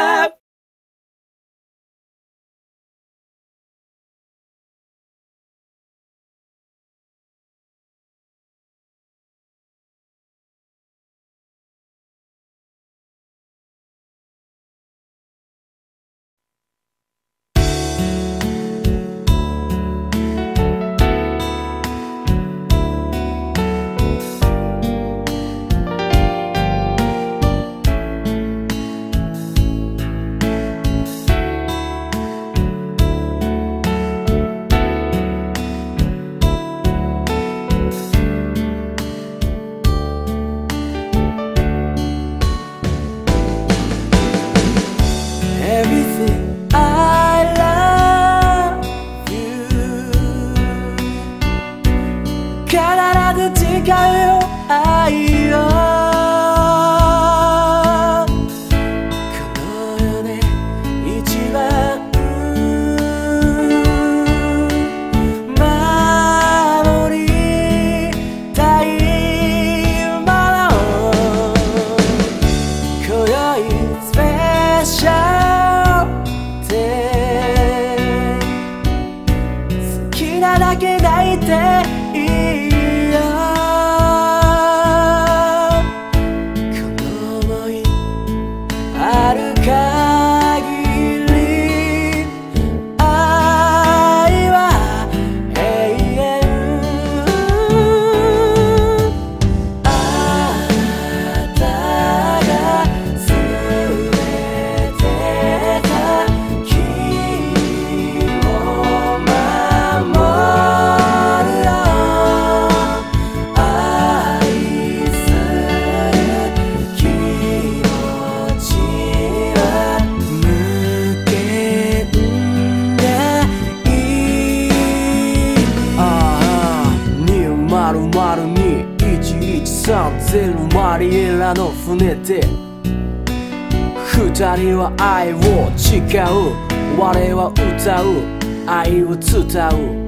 love. よ愛を。この世で一番守りたいもの。今宵スペシャル好きなだけ泣いて。るか丸2113マリエラの船で。二人は愛を誓う。我は歌う。愛を伝う。